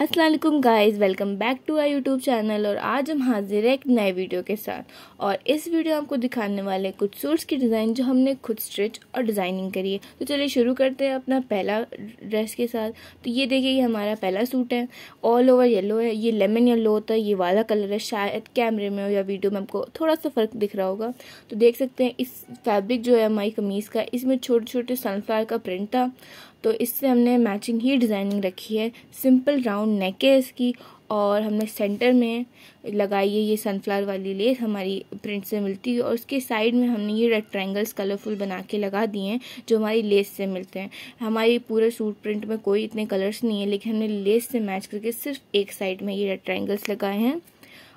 Aslam guys welcome back to our YouTube channel और आज हम हाजिर हैं एक नए वीडियो के साथ। और इस वीडियो आपको दिखाने वाले कुछ सूट्स की डिज़ाइन जो हमने खुद स्टिच और डिज़ाइनिंग करी है। तो चलिए शुरू करते हैं अपना पहला ड्रेस के साथ। तो ये देखिए, ये हमारा पहला सूट है। ऑल ओवर येलो है। ये लेमन येलो होता है। ये वाला कलर है। शायद कैमरे में हो या वीडियो में आपको थोड़ा सा फ़र्क दिख रहा होगा। तो देख सकते हैं, इस फैब्रिक जो है हमारी कमीज़ का, इसमें छोटे छोटे सनफ्लावर का प्रिंट था। तो इससे हमने मैचिंग ही डिज़ाइनिंग रखी है। सिंपल राउंड नेक है इसकी और हमने सेंटर में लगाई है ये सनफ्लावर वाली लेस हमारी प्रिंट से मिलती है और उसके साइड में हमने ये रेड ट्रायंगल्स कलरफुल बना के लगा दिए हैं जो हमारी लेस से मिलते हैं। हमारी पूरे सूट प्रिंट में कोई इतने कलर्स नहीं है, लेकिन हमने लेस से मैच करके सिर्फ़ एक साइड में ये रेड ट्रायंगल्स लगाए हैं।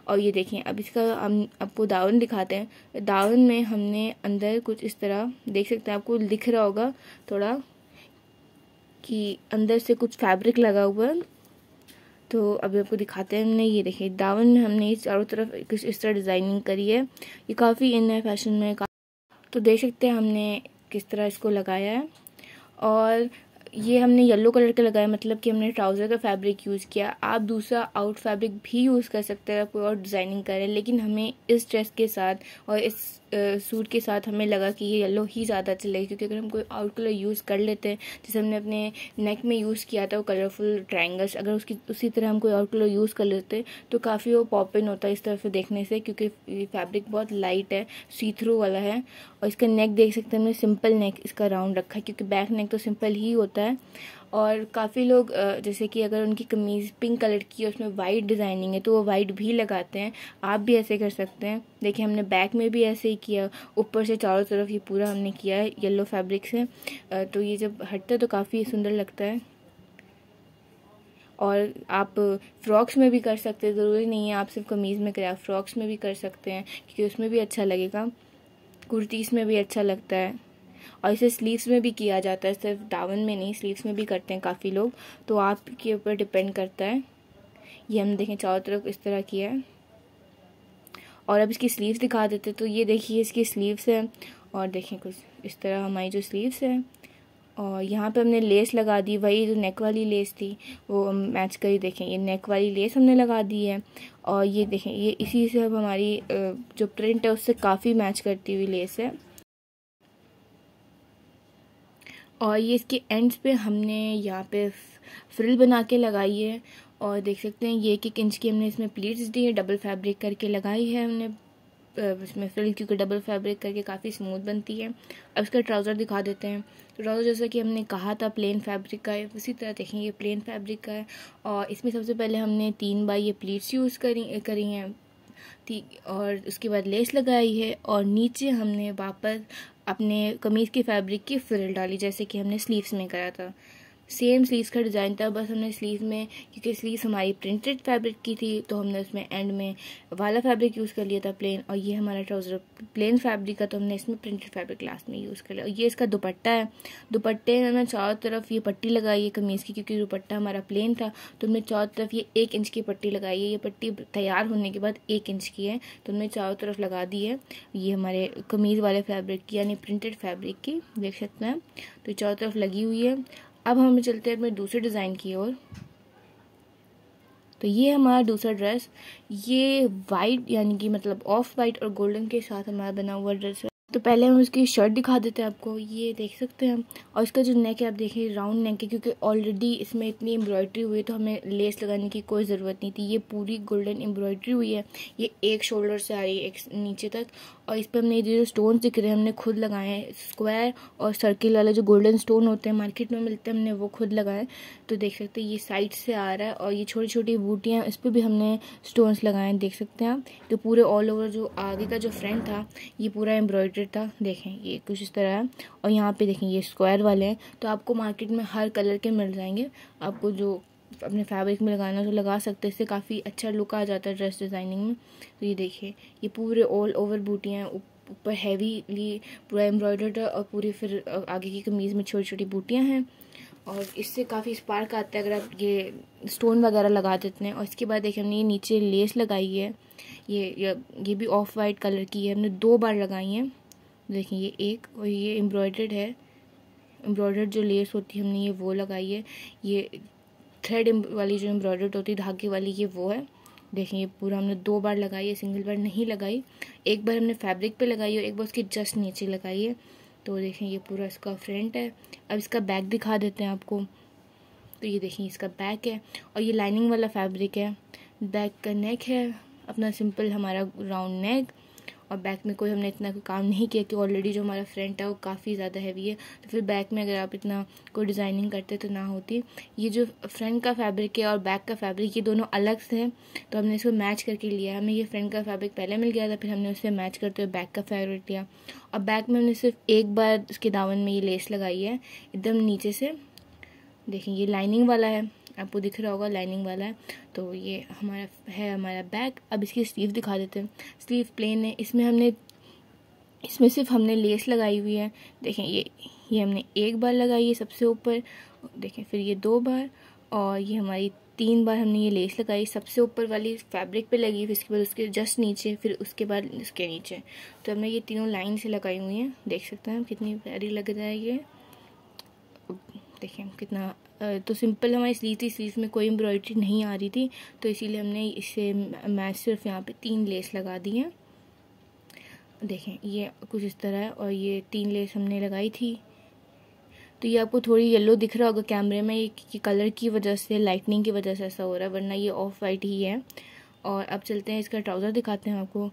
और ये देखें अब इसका हम आपको दावन दिखाते हैं। दावन में हमने अंदर कुछ इस तरह, देख सकते हैं, आपको दिख रहा होगा थोड़ा। कि अंदर से कुछ फैब्रिक लगा हुआ है। तो अभी आपको दिखाते हैं हमने, ये देखिए दावन में हमने चारों तरफ़ कुछ इस तरह डिज़ाइनिंग करी है। ये काफ़ी इन है फ़ैशन में तो देख सकते हैं हमने किस तरह इसको लगाया है। और ये हमने येलो कलर का लगाया मतलब कि हमने ट्राउज़र का फैब्रिक यूज़ किया। आप दूसरा आउट फैब्रिक भी यूज़ कर सकते हैं, कोई और डिज़ाइनिंग करें लेकिन हमें इस ड्रेस के साथ और इस सूट के साथ हमें लगा कि ये येलो ही ज़्यादा चलेगी क्योंकि अगर हम कोई आउट कलर यूज़ कर लेते हैं, जैसे हमने अपने नेक में यूज़ किया था वो कलरफुल ट्राइंगल्स अगर उसकी, उसी तरह हम कोई आउट कलर यूज़ कर लेते तो काफ़ी वो पॉपिन होता है इस तरह से देखने से, क्योंकि फैब्रिक बहुत लाइट है सी थ्रू वाला है, और इसका नेक देख सकते हैं हमने सिंपल नेक इसका राउंड रखा है, क्योंकि बैक नेक तो सिंपल ही होता है। और काफ़ी लोग जैसे कि अगर उनकी कमीज़ पिंक कलर की है, उसमें वाइट डिज़ाइनिंग है तो वो वाइट भी लगाते हैं। आप भी ऐसे कर सकते हैं। देखिए, हमने बैक में भी ऐसे ही किया। ऊपर से चारों तरफ़ ये पूरा हमने किया है येलो फैब्रिक से। तो ये जब हटता है तो काफ़ी सुंदर लगता है। और आप फ्रॉक्स में भी कर सकते हैं, ज़रूरी नहीं है आप सिर्फ़ कमीज़ में करें, आप फ्रॉक्स में भी कर सकते हैं, क्योंकि उसमें भी अच्छा लगेगा। कुर्तीज़ में भी अच्छा लगता है। और इसे स्लीव्स में भी किया जाता है, सिर्फ़ दावन में नहीं स्लीव्स में भी करते हैं काफ़ी लोग तो आपके ऊपर डिपेंड करता है। ये हम देखें, चारों तरफ़ इस तरह किया है। और अब इसकी स्लीव्स दिखा देते तो ये देखिए इसकी स्लीव्स है, और देखें कुछ इस तरह हमारी जो स्लीव्स है। और यहाँ पे हमने लेस लगा दी, वही जो नेक वाली लेस थी, वो हम मैच करी, देखें, ये नेक वाली लेस हमने लगा दी है। और ये देखें, ये इसी से अब हमारी जो प्रिंट है, उससे काफ़ी मैच करती हुई लेस है। और ये इसके एंड्स पे हमने यहाँ पे फ्रिल बना के लगाई है। और देख सकते हैं, ये एक एक इंच की हमने इसमें प्लीट्स दी है डबल फैब्रिक करके लगाई है हमने। इसमें फ्रिल क्योंकि डबल फैब्रिक करके काफ़ी स्मूथ बनती है। अब इसका ट्राउज़र दिखा देते हैं। ट्राउज़र जैसा कि हमने कहा था प्लेन फैब्रिक का है। उसी तरह देखें, ये प्लेन फैब्रिक का है। और इसमें सबसे पहले हमने तीन बार ये प्लीट्स यूज़ करी करी हैं। और उसके बाद लेस लगाई है। और नीचे हमने वापस अपने कमीज़ की फैब्रिक की फ्रिल डाली जैसे कि हमने स्लीव्स में करा था। सेम स्लीव्स का डिज़ाइन था, बस हमने स्लीव में, क्योंकि स्लीव्स हमारी प्रिंटेड फैब्रिक की थी तो हमने उसमें एंड में वाला फैब्रिक यूज़ कर लिया था प्लेन, और ये हमारा ट्राउज़र प्लेन फैब्रिक का तो हमने इसमें प्रिंटेड फैब्रिक लास्ट में यूज़ कर लिया। और ये इसका दुपट्टा है। दुपट्टे में मैं चारों तरफ़ ये पट्टी लगाई है कमीज़ की, क्योंकि दुपट्टा हमारा प्लेन था तो हमने चारों तरफ़ ये एक इंच की पट्टी लगाई है। ये पट्टी तैयार होने के बाद एक इंच की है तो हमने चारों तरफ़ लगा दी है। ये हमारे कमीज़ वाले फैब्रिक की, यानी प्रिंटेड फैब्रिक की देख सकते हैं तो चारों तरफ़ लगी हुई है। अब हम चलते हैं अपने दूसरे डिज़ाइन की ओर। तो ये हमारा दूसरा ड्रेस ये वाइट यानी कि मतलब ऑफ़ वाइट और गोल्डन के साथ हमारा बना हुआ ड्रेस है। तो पहले हम उसकी शर्ट दिखा देते हैं आपको, ये देख सकते हैं और इसका जो नेक है, आप देखें राउंड नेक है, क्योंकि ऑलरेडी इसमें इतनी एम्ब्रॉयडरी हुई है तो हमें लेस लगाने की कोई ज़रूरत नहीं थी। ये पूरी गोल्डन एम्ब्रॉयडरी हुई है। ये एक शोल्डर से आ रही है, एक नीचे तक। और इस पर हमने ये जो स्टोन दिख रहे हैं, हमने खुद लगाए हैं स्क्वायर और सर्किल वाला जो गोल्डन स्टोन होते हैं मार्केट में मिलते हैं, हमने वो खुद लगाए। तो देख सकते हैं, ये साइड से आ रहा है। और ये छोटी छोटी बूटियाँ इस पर भी हमने स्टोन्स लगाए हैं, देख सकते हैं आप। तो पूरे ऑल ओवर जो आगे का जो फ्रंट था, ये पूरा एम्ब्रॉयडर्ड था देखें ये कुछ इस तरह है। और यहाँ पे देखें ये स्क्वायर वाले हैं। तो आपको मार्केट में हर कलर के मिल जाएँगे। आपको जो अपने फैब्रिक में लगाना तो लगा सकते हैं। इससे काफ़ी अच्छा लुक आ जाता है ड्रेस डिज़ाइनिंग में। तो ये देखिए ये पूरे ऑल ओवर बूटियाँ ऊपर हैवीली पूरा एम्ब्रॉयडर्ड है और पूरी फिर आगे की कमीज़ में छोटी छोटी बूटियाँ हैं। और इससे काफ़ी स्पार्क आता है अगर आप ये स्टोन वगैरह लगा देते हैं और इसके बाद देखिए हमने ये नीचे लेस लगाई है। ये, ये भी ऑफ़ वाइट कलर की है। हमने दो बार लगाई है। देखिए ये एक और ये एम्ब्रॉयडर्ड है। एम्ब्रॉयडर्ड जो लेस होती है, हमने ये वो लगाई है। ये थ्रेड वाली जो एम्ब्रॉयडर्ड होती है धागे वाली, ये वो है। देखें, ये पूरा हमने दो बार लगाई है सिंगल बार नहीं लगाई। एक बार हमने फैब्रिक पे लगाई है एक बार उसके जस्ट नीचे लगाई है। तो देखें, ये पूरा इसका फ्रंट है। अब इसका बैक दिखा देते हैं आपको। तो ये देखें, इसका बैक है और ये लाइनिंग वाला फैब्रिक है। बैक का नेक है, अपना सिंपल हमारा राउंड नेक और बैक में कोई हमने इतना कोई काम नहीं किया कि ऑलरेडी जो हमारा फ्रंट है वो काफ़ी ज़्यादा हैवी है। तो फिर बैक में अगर आप इतना कोई डिज़ाइनिंग करते तो ना होती। ये जो फ्रंट का फैब्रिक है और बैक का फैब्रिक ये दोनों अलग से हैं। तो हमने इसको मैच करके लिया। हमें ये फ्रंट का फैब्रिक पहले मिल गया था, फिर हमने उससे मैच करते हुए बैक का फैब्रिक लिया। और बैक में हमने सिर्फ़ एक बार उसके दावन में ये लेस लगाई है, एकदम नीचे से। देखें, ये लाइनिंग वाला है। आपको दिख रहा होगा लाइनिंग वाला है। तो ये हमारा है हमारा बैक अब इसकी स्लीव दिखा देते हैं। स्लीव प्लेन है। इसमें हमने, इसमें सिर्फ़ हमने लेस लगाई हुई है। देखें, ये ये हमने एक बार लगाई है सबसे ऊपर। देखें, फिर ये दो बार और ये हमारी तीन बार हमने ये लेस लगाई। सबसे ऊपर वाली फैब्रिक पे लगी फिर इसके बाद उसके जस्ट नीचे, फिर उसके बाद उसके नीचे। तो हमने ये तीनों लाइन से लगाई हुई हैं। देख सकते हैं कितनी प्यारी लग रहा है ये। देखें, कितना तो सिंपल हमारी स्लीव थी, स्लीव में कोई एम्ब्रॉयडरी नहीं आ रही थी तो इसीलिए हमने इसे मैं सिर्फ़ यहाँ पे तीन लेस लगा दी हैं। देखें, ये कुछ इस तरह है और ये तीन लेस हमने लगाई थी। तो ये आपको थोड़ी येलो दिख रहा होगा कैमरे में, ये कलर की वजह से लाइटनिंग की वजह से ऐसा हो रहा है, वरना ये ऑफ़ वाइट ही है। और अब चलते हैं, इसका ट्राउज़र दिखाते हैं आपको।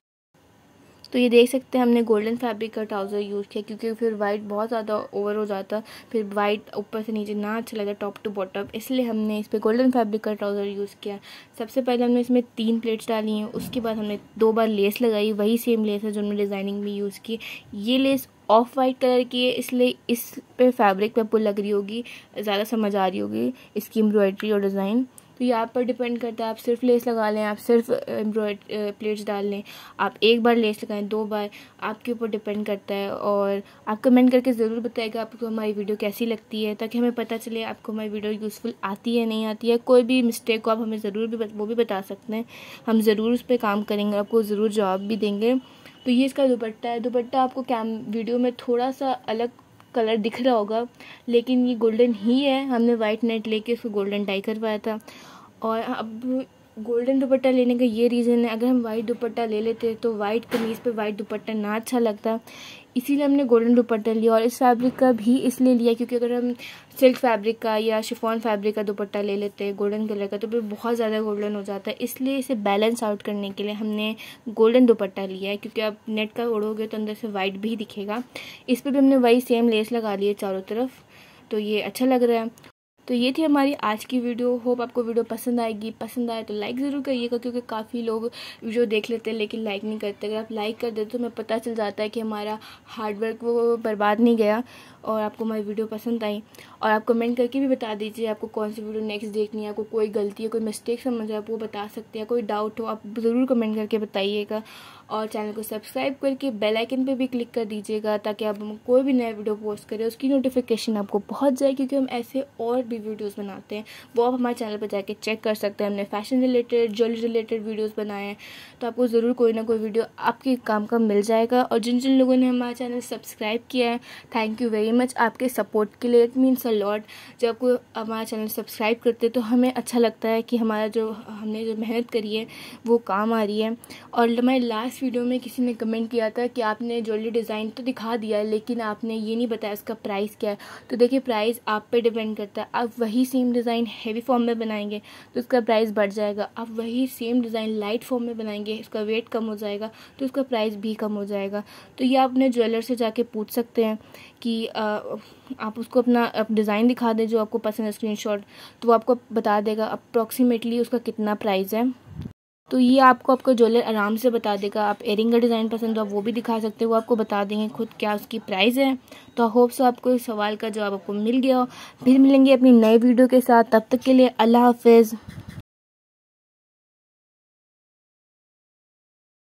तो ये देख सकते हैं हमने गोल्डन फैब्रिक का ट्राउज़र यूज़ किया क्योंकि फिर वाइट बहुत ज़्यादा ओवर हो जाता, फिर वाइट ऊपर से नीचे ना अच्छा लगता टॉप टू बॉटम, इसलिए हमने इस पर गोल्डन फैब्रिक का ट्राउज़र यूज़ किया। सबसे पहले हमने इसमें तीन प्लेट्स डाली हैं, उसके बाद हमने दो बार लेस लगाई, वही सेम लेस है जो हमने डिज़ाइनिंग में यूज़ की। ये लेस ऑफ़ वाइट कलर की है, इसलिए इस पे फैब्रिक पे पुल लग रही होगी, ज़्यादा समझ आ रही होगी इसकी एम्ब्रॉयडरी और डिज़ाइन। तो ये आप पर डिपेंड करता है। आप सिर्फ़ लेस लगा लें, आप सिर्फ़ एम्ब्रॉयड प्लेट्स डाल लें। आप एक बार लेस लगाएँ, दो बार आपके ऊपर डिपेंड करता है और आप कमेंट करके ज़रूर बताएगा आपको हमारी वीडियो कैसी लगती है, ताकि हमें पता चले आपको हमारी वीडियो यूज़फुल आती है, नहीं आती है। कोई भी मिस्टेक को आप हमें ज़रूर भी वो भी बता सकते हैं। हम ज़रूर उस पर काम करेंगे आपको ज़रूर जवाब भी देंगे। तो ये इसका दुपट्टा है। दुपट्टा आपको कैम, वीडियो में थोड़ा सा अलग कलर दिख रहा होगा, लेकिन ये गोल्डन ही है। हमने वाइट नेट लेके इसको गोल्डन डाई करवाया था। और अब गोल्डन दुपट्टा लेने का ये रीज़न है, अगर हम वाइट दुपट्टा ले लेते तो वाइट कमीज़ पे वाइट दुपट्टा ना अच्छा लगता। इसीलिए हमने गोल्डन दुपट्टा लिया और इस फैब्रिक का भी इसलिए लिया क्योंकि अगर हम सिल्क फैब्रिक का या शिफॉन फैब्रिक का दुपट्टा ले लेते हैं गोल्डन कलर का तो फिर बहुत ज़्यादा गोल्डन हो जाता है। इसलिए इसे बैलेंस आउट करने के लिए हमने गोल्डन दुपट्टा लिया है क्योंकि आप नेट का ओढ़ोगे तो अंदर से वाइट भी दिखेगा। इस पर भी हमने वही सेम लेस लगा ली है चारों तरफ़ तो ये अच्छा लग रहा है। तो ये थी हमारी आज की वीडियो। होप आपको वीडियो पसंद आएगी। पसंद आए तो लाइक ज़रूर करिएगा, क्योंकि काफ़ी लोग वीडियो देख लेते हैं, लेकिन लाइक नहीं करते। अगर आप लाइक कर देते तो हमें पता चल जाता है कि हमारा हार्डवर्क वो बर्बाद नहीं गया और आपको हमारी वीडियो पसंद आई। और आप कमेंट करके भी बता दीजिए आपको कौन सी वीडियो नेक्स्ट देखनी है। आपको कोई गलती है, कोई मिस्टेक समझ आप वो बता सकते हैं। कोई डाउट हो, आप ज़रूर कमेंट करके बताइएगा। और चैनल को सब्सक्राइब करके बेल आइकन पे भी क्लिक कर दीजिएगा ताकि आप हम कोई भी नया वीडियो पोस्ट करें, उसकी नोटिफिकेशन आपको पहुँच जाए क्योंकि हम ऐसे और भी वीडियोस बनाते हैं। वो आप हमारे चैनल पर जाके चेक कर सकते हैं। हमने fashion related jewellery related videos बनाए हैं। तो आपको ज़रूर कोई ना कोई वीडियो आपके काम का मिल जाएगा। और जिन जिन लोगों ने हमारा चैनल सब्सक्राइब किया है थैंक यू वेरी मच आपके सपोर्ट के लिए। इट मीन्स अ लॉट जब कोई हमारा चैनल सब्सक्राइब करते तो हमें अच्छा लगता है कि हमारा जो हमने जो मेहनत करी है, वो काम आ रही है। और हमारे लास्ट वीडियो में किसी ने कमेंट किया था कि आपने ज्वेलरी डिज़ाइन तो दिखा दिया है लेकिन आपने ये नहीं बताया उसका प्राइस क्या है। तो देखिए प्राइस आप पे डिपेंड करता है। आप वही सेम डिज़ाइन हैवी फॉर्म में बनाएँगे तो उसका प्राइस बढ़ जाएगा। आप वही सेम डिज़ाइन लाइट फॉर्म में बनाएँगे उसका वेट कम हो जाएगा तो उसका प्राइस भी कम हो जाएगा। तो ये आप अपने ज्वेलर से जाके पूछ सकते हैं कि आ, आप उसको अपना डिज़ाइन दिखा दें जो आपको पसंद है स्क्रीनशॉट तो वो आपको बता देगा अप्रॉक्सीमेटली उसका कितना प्राइस है। तो ये आपको आपका ज्वेलर आराम से बता देगा। आप एयरिंग का डिज़ाइन पसंद हो आप वो भी दिखा सकते हो। वो आपको बता देंगे खुद क्या उसकी प्राइस है। तो आई होप सो आपको इस सवाल का जवाब आपको मिल गया हो। फिर मिलेंगे अपनी नए वीडियो के साथ। तब तक के लिए अल्लाह हाफिज़।